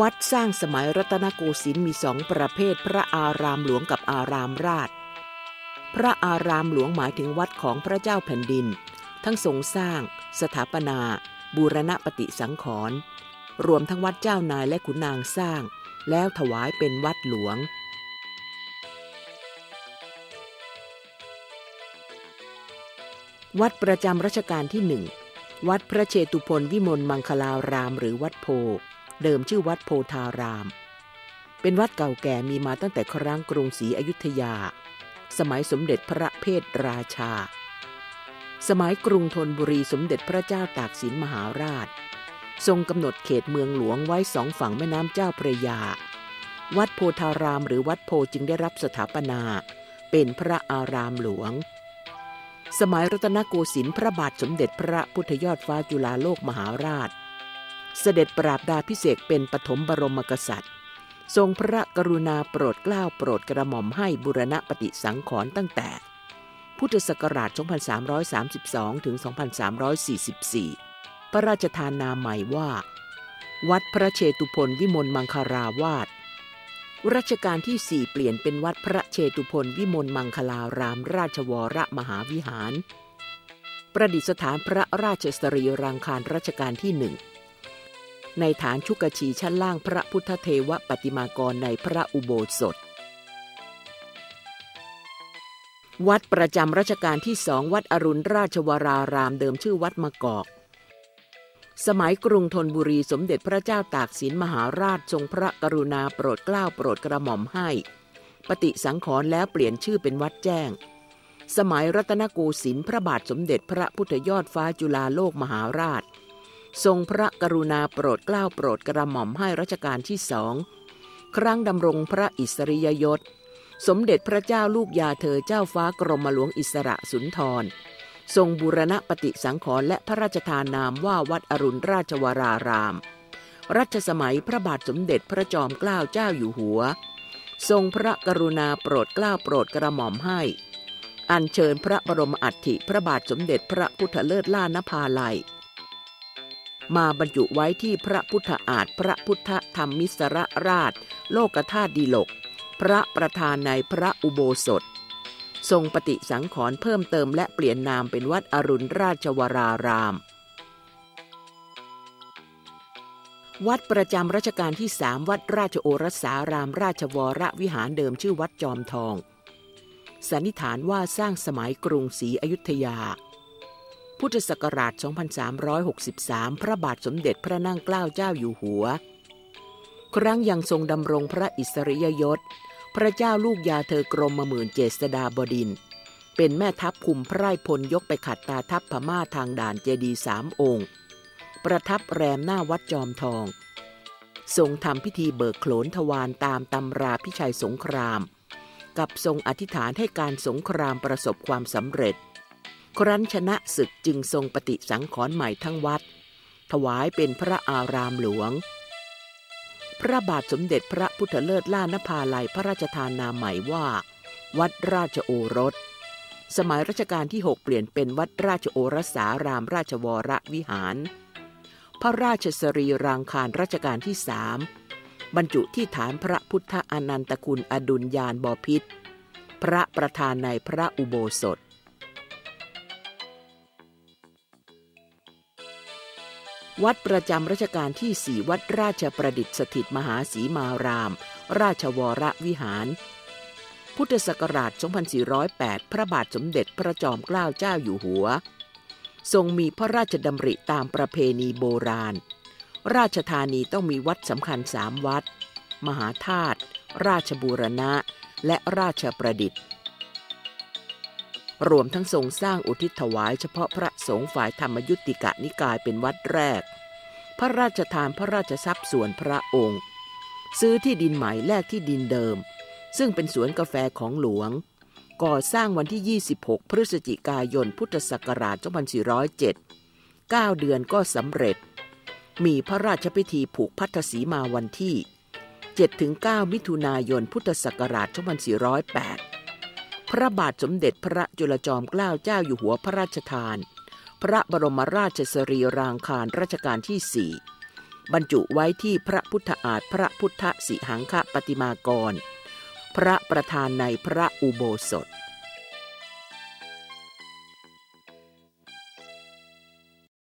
วัดสร้างสมัยรัตนโกสินทร์มีสองประเภท พระอารามหลวงกับอารามราช พระอารามหลวงหมายถึงวัดของพระเจ้าแผ่นดิน ทั้งทรงสร้าง สถาปนา บูรณปฏิสังขรณ์รวมทั้งวัดเจ้านายและขุนนางสร้าง แล้วถวายเป็นวัดหลวง วัดประจำรัชกาลที่หนึ่งวัดพระเชตุพนวิมลมังคลารามหรือวัดโพ เดิมชื่อวัดโพธาราม เป็นวัดเก่าแก่มีมาตั้งแต่ครั้งกรุงศรีอยุธยา สมัยสมเด็จพระเพทราชา สมัยกรุงธนบุรีสมเด็จพระเจ้าตากสินมหาราช ทรงกำหนดเขตเมืองหลวงไว้สองฝั่งแม่น้ำเจ้าพระยา วัดโพธารามหรือวัดโพจึงได้รับสถาปนา เป็นพระอารามหลวงสมัยรัตนโกสินทร์พระบาทสมเด็จพระพุทธยอดฟ้าจุฬาโลกมหาราช เสด็จปราบดาพิเศษเป็นปฐมบรมกษัตริย์ ทรงพระกรุณาโปรดเกล้าโปรดกระหม่อมให้บุรณปฏิสังขรณ์ตั้งแต่ พุทธศักราช 2332 ถึง 2344 พระราชทานนามใหม่ว่า วัดพระเชตุพนวิมลมังคาราวาสรัชกาลที่4เปลี่ยนเป็นวัดพระเชตุพนวิมลมังคลารามราชวรมหาวิหาร ประดิษฐานพระราชสรีรังคารรัชกาลที่หนึ่ง ในฐานชุกชีชั้นล่างพระพุทธเทวปฏิมากรในพระอุโบสถ วัดประจำรัชกาลที่สองวัดอรุณราชวรารามเดิมชื่อวัดมะกอก สมัยกรุงธนบุรีสมเด็จพระเจ้าตากสินมหาราชทรงพระกรุณาโปรดเกล้าโปรดกระหม่อมให้ ปฏิสังขรณ์แล้วเปลี่ยนชื่อเป็นวัดแจ้ง สมัยรัตนโกสินทร์พระบาทสมเด็จพระพุทธยอดฟ้าจุฬาโลกมหาราช ทรงพระกรุณาโปรดเกล้าโปรดกระหม่อมให้รัชกาลที่สองครั้งดำรงพระอิสริยยศ สมเด็จพระเจ้าลูกยาเธอเจ้าฟ้ากรมหลวงอิสระสุนทร ทรงบูรณปฏิสังขรณ์และพระราชทานนามว่าวัดอรุณราชวราราม รัชสมัยพระบาทสมเด็จพระจอมเกล้าเจ้าอยู่หัว ทรงพระกรุณาโปรดเกล้าโปรดกระหม่อมให้ อัญเชิญพระบรมอัฐิพระบาทสมเด็จพระพุทธเลิศล่านภาลัย มาบรรจุไว้ที่พระพุทธอาฏพระพุทธธรรมมิสรราช โลกธาตุดีลก พระประธานในพระอุโบสถ ทรงปฏิสังขรณ์เพิ่มเติมและเปลี่ยนนามเป็นวัดอรุณราชวราราม วัดประจำรัชกาลที่สามวัดราชโอรสารามราชวรวิหารเดิมชื่อวัดจอมทองสันนิษฐานว่าสร้างสมัยกรุงศรีอยุธยา พุทธศักราช 2363 พระบาทสมเด็จพระนั่งเกล้าเจ้าอยู่หัว ครั้งยังทรงดำรงพระอิสริยยศ พระเจ้าลูกยาเธอกรมหมื่นเจษฎาบดิน เป็นแม่ทัพคุมไพร่พลยกไปขัดตาทัพพม่าทางด่านเจดีสามองค์ ประทับแรมหน้าวัดจอมทอง ทรงทำพิธีเบิกโขนทวารตามตำราพิชัยสงคราม กับทรงอธิษฐานให้การสงครามประสบความสำเร็จ ครั้นชนะศึกจึงทรงปฏิสังขรณ์ใหม่ทั้งวัด ถวายเป็นพระอารามหลวง พระบาทสมเด็จพระพุทธเลิศล่านภาลัยพระราชทานนามใหม่ว่า วัดราชโอรส สมัยรัชกาลที่ 6 เปลี่ยนเป็นวัดราชโอรสารามราชวรวิหาร พระราชสรีรางคารรัชกาลที่สามบรรจุที่ฐานพระพุทธอนันตคุณอดุลยานบพิษพระประธานในพระอุโบสถ วัดประจำรัชกาลที่สี่วัดราชประดิษฐ์สถิตมหาสีมาราม ราชวรวิหาร พุทธศักราช 2408 พระบาทสมเด็จพระจอมเกล้าเจ้าอยู่หัว ทรงมีพระราชดำริตามประเพณีโบราณ ราชธานีต้องมีวัดสำคัญสามวัด มหาธาตุราชบูรณะ และราชประดิษฐ์ รวมทั้งทรงสร้างอุทิศถวายเฉพาะพระสงฆ์ฝ่ายธรรมยุติกะนิกายเป็นวัดแรก พระราชทานพระราชทรัพย์ส่วนพระองค์ ซื้อที่ดินใหม่แลกที่ดินเดิม ซึ่งเป็นสวนกาแฟของหลวง ก่อสร้างวันที่ 26 พฤศจิกายนพุทธศักราช 2407 9 เดือนก็สำเร็จ มีพระราชพิธีผูกพัทธสีมาวันที่ 7-9 มิถุนายนพุทธศักราช 2408 ระบาทสมเด็จพระจุลจอมเกล้าเจ้าอยู่หัวพระราชทาน พระบรมราชสรีรางคารรัชกาลที่สี่บรรจุไว้ที่พระพุทธอาฏพระพุทธสิหังคปฏิมากร พระประธานในพระอุโบสถ